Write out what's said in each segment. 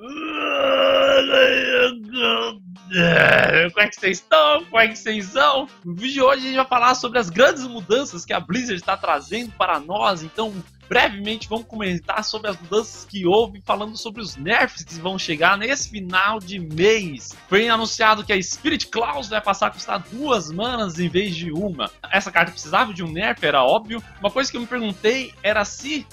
Como é que vocês estão? Como é que vocês vão? No vídeo de hoje a gente vai falar sobre as grandes mudanças que a Blizzard está trazendo para nós. Então, brevemente vamos comentar sobre as mudanças que houve, falando sobre os nerfs que vão chegar nesse final de mês. Foi anunciado que a Spirit Claus vai passar a custar duas manas em vez de uma. Essa carta precisava de um nerf, era óbvio. Uma coisa que eu me perguntei era se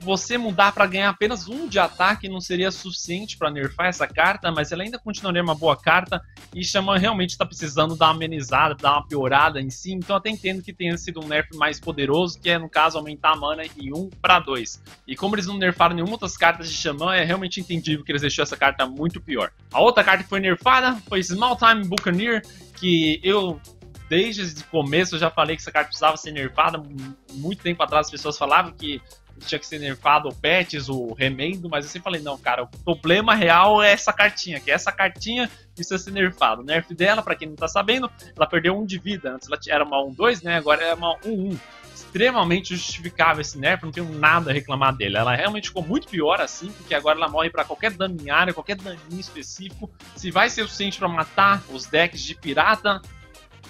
você mudar para ganhar apenas um de ataque não seria suficiente para nerfar essa carta, mas ela ainda continuaria uma boa carta e Xamã realmente está precisando dar uma amenizada, dar uma piorada em si, então até entendo que tenha sido um nerf mais poderoso, que é no caso aumentar a mana em 1 para 2. E como eles não nerfaram nenhuma das cartas de Xamã, é realmente entendível que eles deixaram essa carta muito pior. A outra carta que foi nerfada foi Small Time Buccaneer, que eu desde o começo eu já falei que essa carta precisava ser nerfada. Muito tempo atrás as pessoas falavam que tinha que ser nerfado o patches, o remendo, mas eu sempre falei, não, cara, o problema real é essa cartinha, que essa cartinha precisa ser nerfado. O nerf dela, para quem não tá sabendo, ela perdeu um de vida. Antes ela era uma 1-2, né? Agora é uma 1-1. Extremamente justificável esse nerf, não tenho nada a reclamar dele. Ela realmente ficou muito pior assim, porque agora ela morre para qualquer dano em área, qualquer daninho específico. Se vai ser o suficiente para matar os decks de pirata,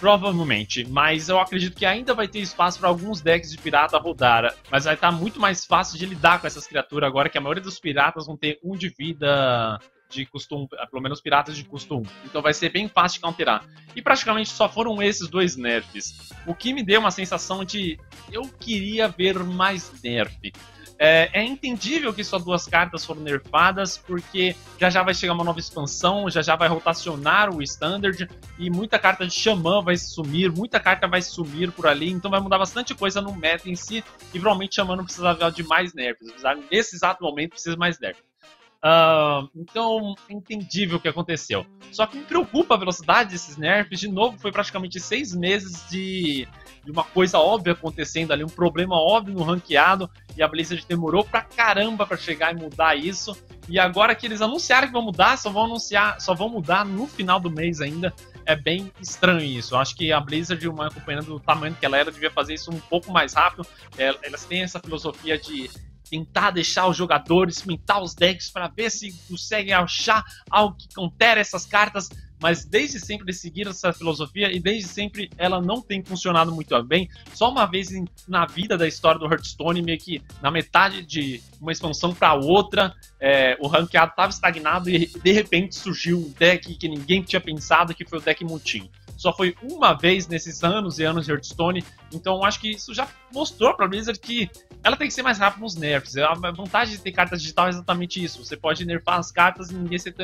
Provavelmente, mas eu acredito que ainda vai ter espaço para alguns decks de pirata rodar. Mas vai estar tá muito mais fácil de lidar com essas criaturas agora que a maioria dos piratas vão ter um de vida de custo pelo menos piratas de custo 1. Então vai ser bem fácil de counterar. E praticamente só foram esses dois nerfs. O que me deu uma sensação de eu queria ver mais nerf. É, é, entendível que só duas cartas foram nerfadas, porque já já vai chegar uma nova expansão, já já vai rotacionar o Standard, e muita carta de Xamã vai sumir, muita carta vai sumir por ali, então vai mudar bastante coisa no meta em si, e provavelmente Xamã não precisa de mais nerfs, nesse exato momento precisa mais nerfs. Uh, então, é entendível o que aconteceu. Só que me preocupa a velocidade desses nerfs. De novo, foi praticamente seis meses de, de uma coisa óbvia acontecendo ali, um problema óbvio no ranqueado, e a Blizzard demorou pra caramba para chegar e mudar isso. E agora que eles anunciaram que vão mudar, só vão anunciar, só vão mudar no final do mês ainda. É bem estranho isso. Acho que a Blizzard, uma companhia do tamanho que ela era, devia fazer isso um pouco mais rápido. É, elas têm essa filosofia de tentar deixar os jogadores experimentar os decks para ver se conseguem achar algo que contere essas cartas, mas desde sempre eles seguiram essa filosofia e desde sempre ela não tem funcionado muito bem. Só uma vez em, na vida da história do Hearthstone, meio que na metade de uma expansão para outra, é, o ranqueado estava estagnado e de repente surgiu um deck que ninguém tinha pensado que foi o deck Mutim só foi uma vez nesses anos e anos de Hearthstone. Então acho que isso já mostrou pra Blizzard que ela tem que ser mais rápida nos nerfs. A vantagem de ter cartas digital é exatamente isso. Você pode nerfar as cartas e ninguém ser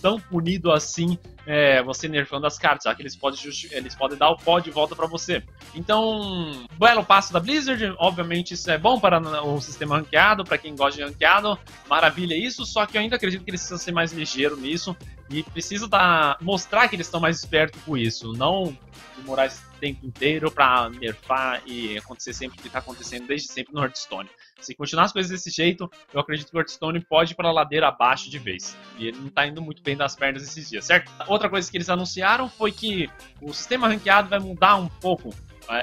tão punido assim é, você nerfando as cartas, já que eles podem, eles podem dar o pó de volta para você. Então, belo passo da Blizzard, obviamente isso é bom para o sistema ranqueado, para quem gosta de ranqueado, maravilha isso, só que eu ainda acredito que eles precisam ser mais ligeiro nisso e precisa dar, mostrar que eles estão mais espertos com isso, não demorar esse tempo inteiro para nerfar e acontecer sempre o que está acontecendo desde sempre no Hearthstone. Se continuar as coisas desse jeito, eu acredito que o Hearthstone pode ir para a ladeira abaixo de vez. E ele não está indo muito bem das pernas esses dias, certo? Outra coisa que eles anunciaram foi que o sistema ranqueado vai mudar um pouco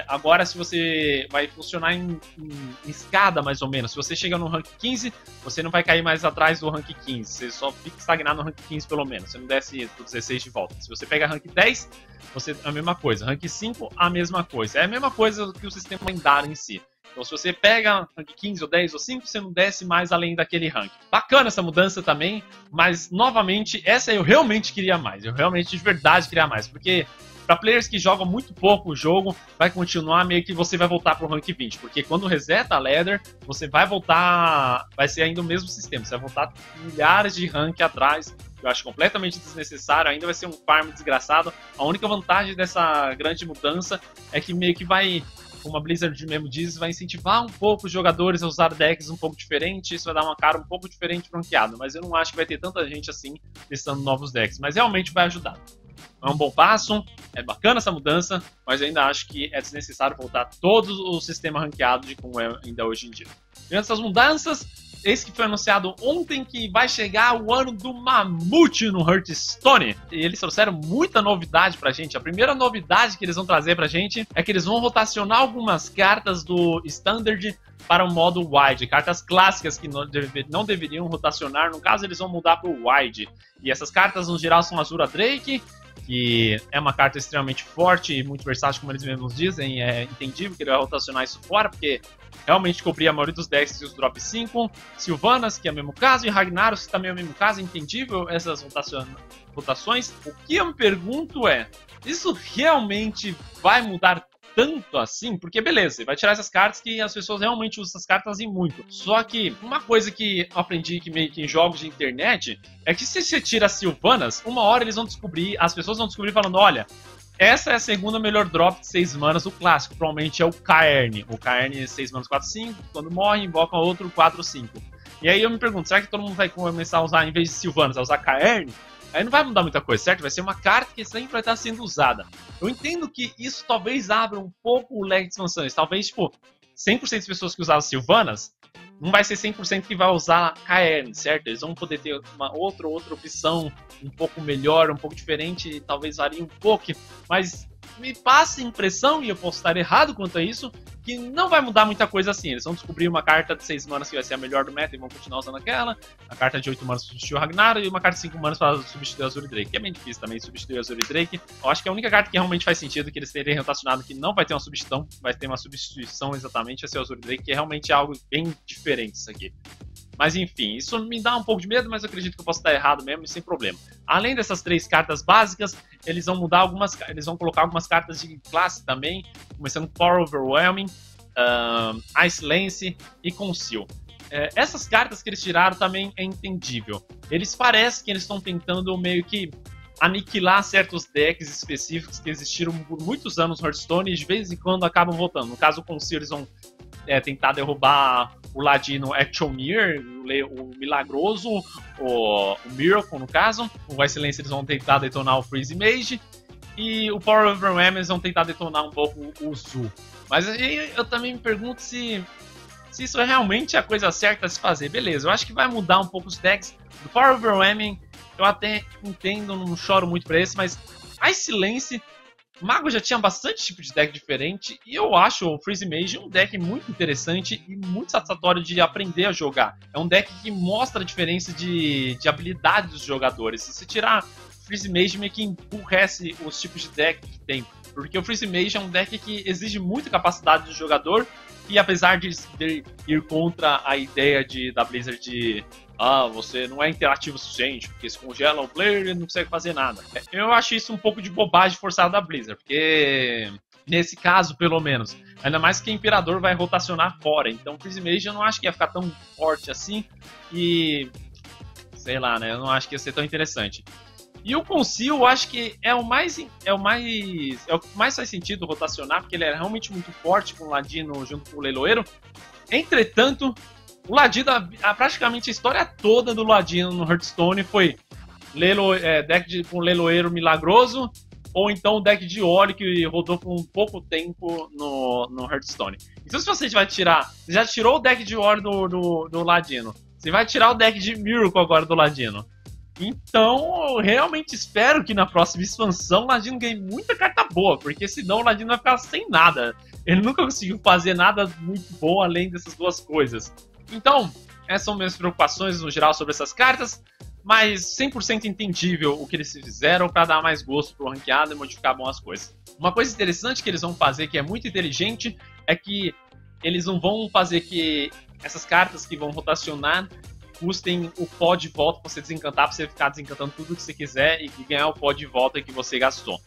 agora, se você vai funcionar em, em, escada, mais ou menos. Se você chega no rank 15, você não vai cair mais atrás do rank 15. Você só fica estagnado no rank 15, pelo menos. Você não desce pro 16 de volta. Se você pega rank 10, você a mesma coisa. Rank 5, a mesma coisa. É a mesma coisa que o sistema lendário em si. Então, se você pega rank 15 ou 10 ou 5, você não desce mais além daquele rank. Bacana essa mudança também, mas novamente, essa eu realmente queria mais. Eu realmente de verdade queria mais, porque para players que jogam muito pouco o jogo, vai continuar meio que você vai voltar pro rank 20, porque quando reseta a ladder, você vai voltar, vai ser ainda o mesmo sistema, você vai voltar milhares de rank atrás. Eu acho completamente desnecessário, ainda vai ser um farm desgraçado. A única vantagem dessa grande mudança é que meio que vai como a Blizzard mesmo diz, vai incentivar um pouco os jogadores a usar decks um pouco diferentes, isso vai dar uma cara um pouco diferente ranqueado, mas eu não acho que vai ter tanta gente assim testando novos decks, mas realmente vai ajudar é um bom passo, é bacana essa mudança, mas ainda acho que é desnecessário voltar todo o sistema ranqueado de como é ainda hoje em dia. Diante dessas mudanças, esse que foi anunciado ontem que vai chegar o ano do Mamute no Hearthstone. E eles trouxeram muita novidade pra gente. A primeira novidade que eles vão trazer pra gente é que eles vão rotacionar algumas cartas do Standard para o modo wide, cartas clássicas que não deveriam rotacionar, no caso eles vão mudar para o wide. E essas cartas no geral são Azura Drake, que é uma carta extremamente forte e muito versátil, como eles mesmos dizem. É entendível que ele vai rotacionar isso fora, porque realmente cobria a maioria dos decks e os drop 5. Sylvanas, que é o mesmo caso, e Ragnaros, que também é o mesmo caso, entendível essas rotações. O que eu me pergunto é, isso realmente vai mudar tanto assim, porque beleza, você vai tirar essas cartas que as pessoas realmente usam essas cartas e muito. Só que uma coisa que eu aprendi que meio que em jogos de internet é que se você tira as Sylvanas, uma hora eles vão descobrir, as pessoas vão descobrir falando, olha, essa é a segunda melhor drop de 6 manas, o clássico. Provavelmente é o Caern. O Caern 6 manas 4, 5. Quando morre, invoca outro 4, 5. E aí eu me pergunto, será que todo mundo vai começar a usar, em vez de Sylvanas, a usar Caern? Aí não vai mudar muita coisa, certo? Vai ser uma carta que sempre vai estar sendo usada. Eu entendo que isso talvez abra um pouco o leque de expansões. Talvez, tipo, 100% das pessoas que usavam Sylvanas não vai ser 100% que vai usar KN, certo? Eles vão poder ter uma outra outra opção um pouco melhor, um pouco diferente, talvez varie um pouco, mas me passa a impressão, e eu posso estar errado quanto a isso, que não vai mudar muita coisa assim. Eles vão descobrir uma carta de 6 manas que vai ser a melhor do meta e vão continuar usando aquela. A carta de 8 manas substituir o Ragnar e uma carta de 5 manas para substituir a Azure Drake. Que é bem difícil também substituir a Azure Drake. Eu acho que a única carta que realmente faz sentido que eles terem rotacionado que não vai ter uma substituição, vai ter uma substituição exatamente, vai ser o Azure Drake, que é realmente algo bem diferente isso aqui. Mas enfim, isso me dá um pouco de medo, mas eu acredito que eu posso estar errado mesmo e sem problema. Além dessas três cartas básicas, eles vão mudar algumas, eles vão colocar algumas cartas de classe também, começando com Power Overwhelming, Ice Lance e Conceal. É, essas cartas que eles tiraram também é entendível. Eles parecem que eles estão tentando meio que aniquilar certos decks específicos que existiram por muitos anos no Hearthstone e de vez em quando acabam voltando. No caso, o Conceal eles vão é, tentar derrubar o Ladino Actioneer, o Milagroso, o, o Miracle no caso. O Excelência eles vão tentar detonar o Freeze Mage. E o Power of eles vão tentar detonar um pouco o Zu. Mas aí eu também me pergunto se, se isso é realmente a coisa certa a se fazer. Beleza, eu acho que vai mudar um pouco os decks. Do Power of eu até entendo, não choro muito pra esse, mas a Silence Mago já tinha bastante tipo de deck diferente e eu acho o Freeze Mage um deck muito interessante e muito satisfatório de aprender a jogar. É um deck que mostra a diferença de, de habilidade dos jogadores. Se você tirar Freeze Mage, meio que empurrece os tipos de deck que tem. Porque o Freeze Mage é um deck que exige muita capacidade do jogador e apesar de ir contra a ideia de, da Blizzard de ah, você não é interativo o suficiente, porque se congela o player e não consegue fazer nada. Eu acho isso um pouco de bobagem forçada da Blizzard, porque nesse caso, pelo menos, ainda mais que o Imperador vai rotacionar fora, então Freeze Mage eu não acho que ia ficar tão forte assim e sei lá, né? Eu não acho que ia ser tão interessante. E o Conceal, eu acho que é o mais é o mais é o que mais faz sentido rotacionar, porque ele é realmente muito forte com o Ladino junto com o Leiloeiro. Entretanto, o Ladino, a, a, praticamente a história toda do Ladino no Hearthstone foi Lelo, é, deck de, com Leloeiro Milagroso, ou então deck de óleo que rodou por um pouco tempo no, no Hearthstone. Então se você vai tirar, você já tirou o deck de óleo do, do, do Ladino, você vai tirar o deck de Miracle agora do Ladino. Então, eu realmente espero que na próxima expansão o Ladino ganhe muita carta boa, porque senão o Ladino vai ficar sem nada. Ele nunca conseguiu fazer nada muito bom além dessas duas coisas. Então, essas são minhas preocupações no geral sobre essas cartas, mas 100% entendível o que eles fizeram para dar mais gosto pro ranqueado e modificar algumas coisas. Uma coisa interessante que eles vão fazer, que é muito inteligente, é que eles não vão fazer que essas cartas que vão rotacionar custem o pó de volta pra você desencantar, pra você ficar desencantando tudo que você quiser e ganhar o pó de volta que você gastou.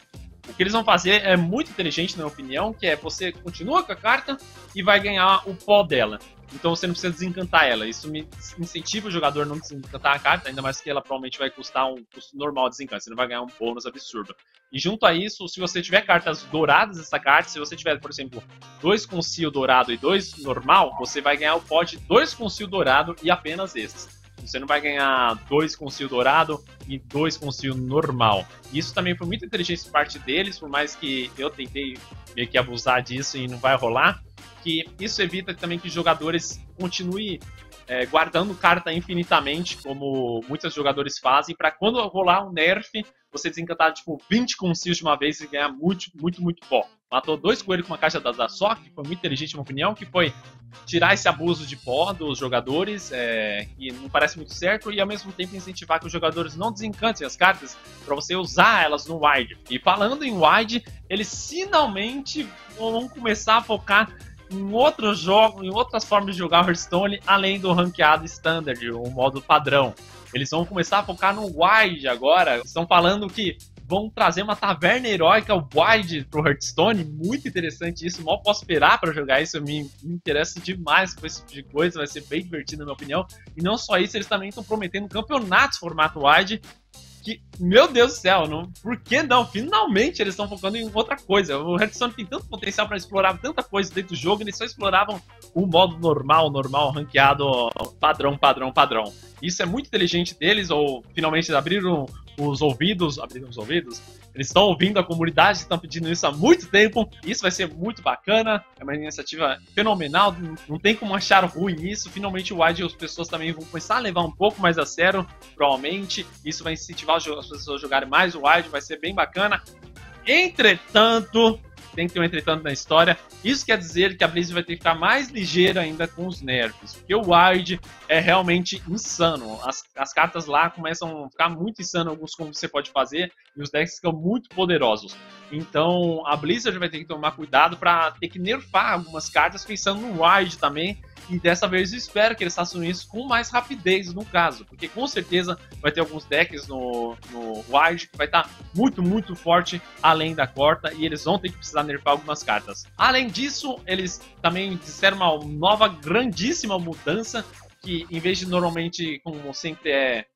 O que eles vão fazer é muito inteligente, na minha opinião, que é você continua com a carta e vai ganhar o pó dela. Então você não precisa desencantar ela. Isso me incentiva o jogador a não desencantar a carta, ainda mais que ela provavelmente vai custar um custo normal de desencanto. Você não vai ganhar um bônus absurdo. E junto a isso, se você tiver cartas douradas dessa carta, se você tiver, por exemplo, dois seal dourado e dois normal, você vai ganhar o pod dois com seal dourado e apenas esses. Você não vai ganhar dois com seal dourado e dois com seal normal. Isso também foi muito inteligente por parte deles, por mais que eu tentei meio que abusar disso e não vai rolar que isso evita também que jogadores continuem é, guardando carta infinitamente, como muitos jogadores fazem, para quando rolar um nerf, você desencantar tipo 20 conceals de uma vez e ganhar muito, muito, muito pó. Matou dois coelhos com uma caixa da Zasok, que foi muito inteligente, na opinião, que foi tirar esse abuso de pó dos jogadores, é, que não parece muito certo, e ao mesmo tempo incentivar que os jogadores não desencantem as cartas para você usar elas no wide. E falando em wide, eles finalmente vão começar a focar em outros jogos, em outras formas de jogar Hearthstone, além do ranqueado standard, o modo padrão. Eles vão começar a focar no wide agora. Estão falando que vão trazer uma taverna heróica wide pro Hearthstone. Muito interessante isso. Mal posso esperar para jogar isso. Eu me, me interessa demais com esse tipo de coisa. Vai ser bem divertido, na minha opinião. E não só isso, eles também estão prometendo campeonatos formato wide que, meu Deus do céu, não, por que não? Finalmente eles estão focando em outra coisa. O Hearthstone tem tanto potencial para explorar tanta coisa dentro do jogo, eles só exploravam o modo normal, normal, ranqueado, padrão, padrão, padrão. Isso é muito inteligente deles, ou finalmente abriram os ouvidos, abriram os ouvidos, eles estão ouvindo a comunidade, estão pedindo isso há muito tempo. Isso vai ser muito bacana. É uma iniciativa fenomenal. Não tem como achar ruim isso. Finalmente o Wide as pessoas também vão começar a levar um pouco mais a sério, provavelmente. Isso vai incentivar as pessoas a jogarem mais o Wide, vai ser bem bacana. Entretanto, tem que ter um entretanto na história. Isso quer dizer que a Blizzard vai ter que ficar mais ligeira ainda com os nerfs, porque o Wild é realmente insano. As, as cartas lá começam a ficar muito insano, alguns como você pode fazer, e os decks ficam muito poderosos. Então a Blizzard vai ter que tomar cuidado para ter que nerfar algumas cartas pensando no Wild também, e dessa vez eu espero que eles façam isso com mais rapidez no caso, porque com certeza vai ter alguns decks no, no Wild que vai estar tá muito, muito forte além da corta e eles vão ter que precisar nerfar algumas cartas. Além disso, eles também disseram uma nova grandíssima mudança que em vez de normalmente, como sempre é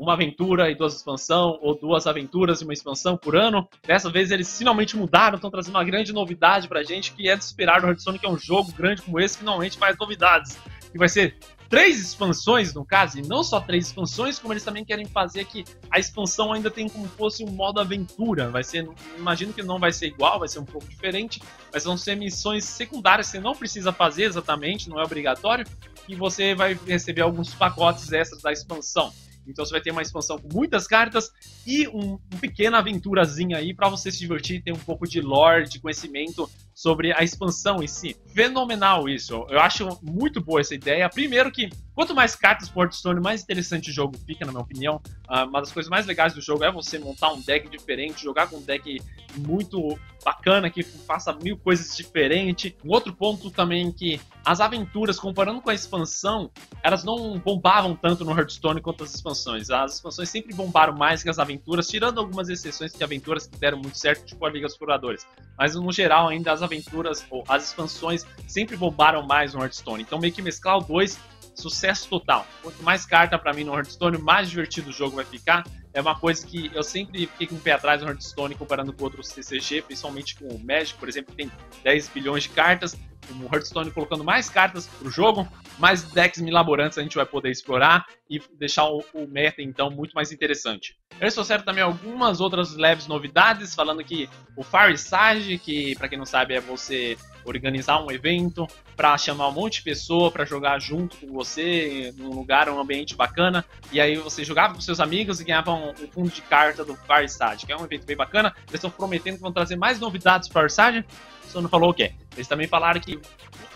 uma aventura e duas expansão, ou duas aventuras e uma expansão por ano. Dessa vez eles finalmente mudaram, estão trazendo uma grande novidade pra gente, que é de esperar do Hearthstone, que é um jogo grande como esse, finalmente mais novidades. Que vai ser três expansões, no caso, e não só três expansões, como eles também querem fazer que a expansão ainda tem como fosse um modo aventura. Vai ser, imagino que não vai ser igual, vai ser um pouco diferente, mas vão ser missões secundárias que você não precisa fazer exatamente, não é obrigatório, e você vai receber alguns pacotes extras da expansão. Então você vai ter uma expansão com muitas cartas e um, um pequena aventurazinha aí para você se divertir, ter um pouco de lore, de conhecimento sobre a expansão em si. Fenomenal isso. Eu acho muito boa essa ideia. Primeiro que quanto mais cartas por Hearthstone, mais interessante o jogo fica, na minha opinião. Uh, uma das coisas mais legais do jogo é você montar um deck diferente, jogar com um deck muito bacana, que faça mil coisas diferentes. Um outro ponto também que as aventuras, comparando com a expansão, elas não bombavam tanto no Hearthstone quanto as expansões. As expansões sempre bombaram mais que as aventuras, tirando algumas exceções que aventuras que deram muito certo, tipo a Liga dos Exploradores. Mas no geral, ainda as aventuras ou as expansões sempre bombaram mais no Hearthstone. Então meio que mesclar o dois sucesso total. Quanto mais carta para mim no Hearthstone, mais divertido o jogo vai ficar. É uma coisa que eu sempre fiquei com o pé atrás no Hearthstone comparando com outros CCG, principalmente com o Magic, por exemplo, que tem 10 bilhões de cartas. O Hearthstone colocando mais cartas pro jogo, mais decks milaborantes a gente vai poder explorar e deixar o, o meta, então, muito mais interessante. Eles trouxeram também algumas outras leves novidades, falando que o Fireside, que para quem não sabe é você organizar um evento para chamar um monte de pessoa para jogar junto com você num lugar, um ambiente bacana. E aí você jogava com seus amigos e ganhava um, um fundo de carta do Fireside, que é um evento bem bacana. Eles estão prometendo que vão trazer mais novidades para o Fireside. Só não falou o quê? Eles também falaram que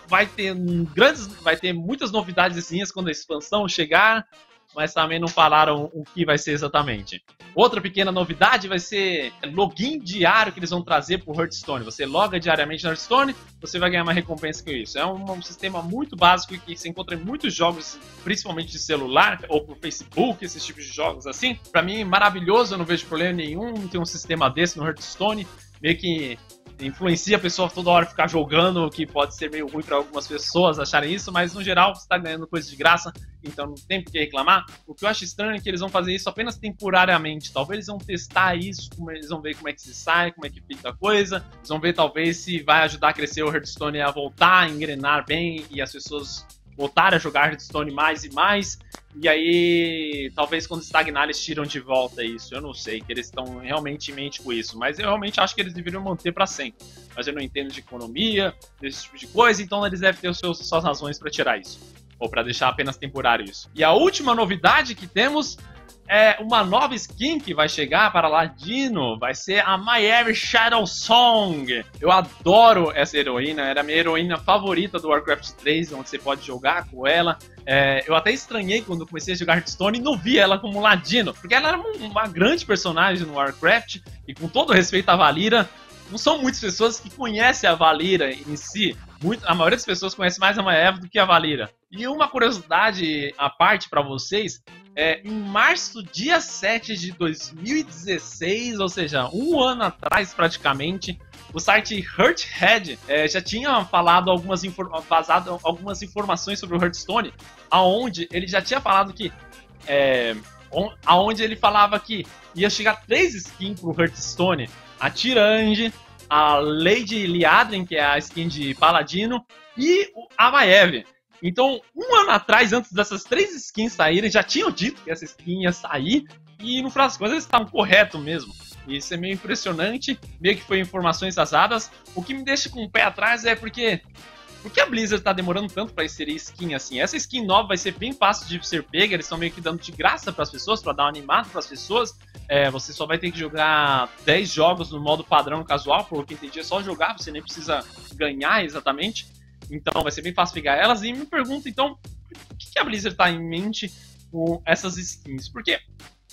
vai ter grandes, vai ter muitas novidades quando a expansão chegar mas também não falaram o que vai ser exatamente. Outra pequena novidade vai ser login diário que eles vão trazer para o Hearthstone. Você loga diariamente no Hearthstone, você vai ganhar uma recompensa com isso. É um, um sistema muito básico que se encontra em muitos jogos, principalmente de celular ou por Facebook, esses tipos de jogos assim. Para mim, maravilhoso, eu não vejo problema nenhum ter um sistema desse no Hearthstone. Meio que influencia a pessoa toda hora ficar jogando, que pode ser meio ruim para algumas pessoas acharem isso, mas no geral você está ganhando coisa de graça, então não tem por que reclamar. O que eu acho estranho é que eles vão fazer isso apenas temporariamente. Talvez eles vão testar isso, eles vão ver como é que se sai, como é que fica a coisa, eles vão ver talvez se vai ajudar a crescer o Hearthstone a voltar, a engrenar bem e as pessoas voltarem a jogar Hearthstone mais e mais. E aí, talvez quando estagnar, eles tiram de volta isso. Eu não sei, que eles estão realmente em mente com isso. Mas eu realmente acho que eles deveriam manter para sempre. Mas eu não entendo de economia, desse tipo de coisa, então eles devem ter os seus, suas razões para tirar isso. Ou para deixar apenas temporário isso. E a última novidade que temos é uma nova skin que vai chegar para Ladino, vai ser a Maeve Shadow Song. Eu adoro essa heroína, era a minha heroína favorita do Warcraft 3, onde você pode jogar com ela. É, eu até estranhei quando comecei a jogar Hearthstone e não vi ela como Ladino, porque ela era uma grande personagem no Warcraft, e com todo respeito à Valira, não são muitas pessoas que conhecem a Valira em si. Muito, a maioria das pessoas conhece mais a Maeve do que a Valira. E uma curiosidade à parte para vocês é, em março, dia 7 de 2016, ou seja, um ano atrás praticamente, o site Hearthead é, já tinha falado algumas, vazado algumas informações sobre o Hearthstone, aonde ele já tinha falado que é, aonde ele falava que ia chegar três skins pro Hearthstone, a Tirange, a Lady Liadrin, que é a skin de Paladino, e a Maeve. Então, um ano atrás, antes dessas três skins saírem, já tinham dito que essa skin ia sair, e no final das contas eles estavam corretos mesmo. Isso é meio impressionante, meio que foi informações vazadas. O que me deixa com o pé atrás é porque. Por que a Blizzard tá demorando tanto para inserir skin assim? Essa skin nova vai ser bem fácil de ser pega, eles estão meio que dando de graça para as pessoas, para dar um animado para as pessoas. É, você só vai ter que jogar 10 jogos no modo padrão casual, pelo que entendi, é só jogar, você nem precisa ganhar exatamente. Então vai ser bem fácil pegar elas. E me pergunto, então, o que a Blizzard está em mente com essas skins? Porque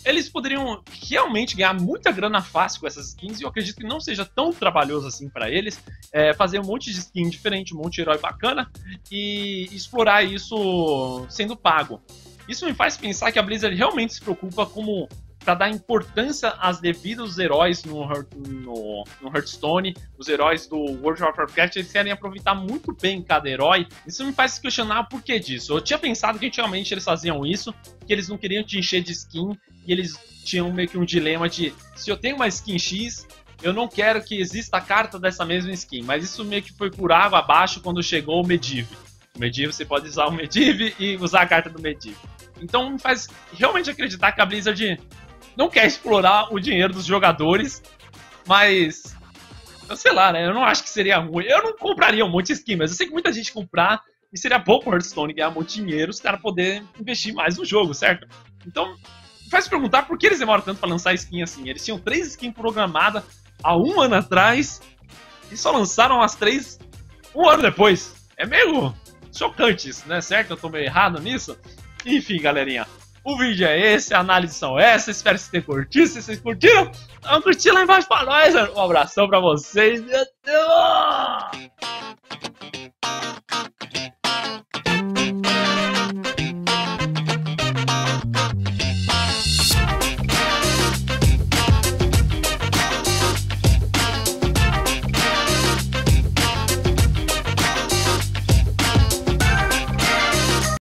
eles poderiam realmente ganhar muita grana fácil com essas skins e eu acredito que não seja tão trabalhoso assim para eles é, fazer um monte de skin diferente, um monte de herói bacana e explorar isso sendo pago. Isso me faz pensar que a Blizzard realmente se preocupa como para dar importância aos devidos heróis no, no, no, Hearthstone, os heróis do World of Warcraft, eles querem aproveitar muito bem cada herói. Isso me faz questionar o porquê disso. Eu tinha pensado que antigamente eles faziam isso, que eles não queriam te encher de skin, e eles tinham meio que um dilema de se eu tenho uma skin X, eu não quero que exista a carta dessa mesma skin. Mas isso meio que foi por água abaixo quando chegou o Medivh. O Medivh, você pode usar o Medivh e usar a carta do Medivh. Então me faz realmente acreditar que a Blizzard não quer explorar o dinheiro dos jogadores, mas. Sei lá, né? Eu não acho que seria ruim. Eu não compraria um monte de skin, mas eu sei que muita gente comprar e seria bom pro Hearthstone ganhar muito dinheiro, os caras poder investir mais no jogo, certo? Então, faz perguntar por que eles demoram tanto para lançar skin assim. Eles tinham três skins programadas há um ano atrás e só lançaram as três um ano depois. É meio chocante isso, né? Certo? Eu tô meio errado nisso? Enfim, galerinha. O vídeo é esse, a análise são essa. Espero que vocês tenham curtido. Se vocês curtiram, dá um curtir lá embaixo pra nós. Um abração pra vocês. Meu Deus!